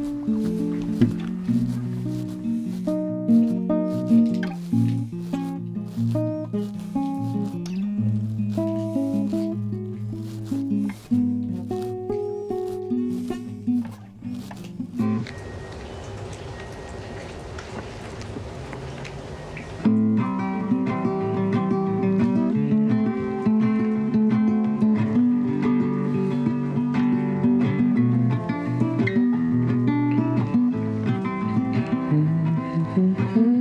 了。Mm-hmm.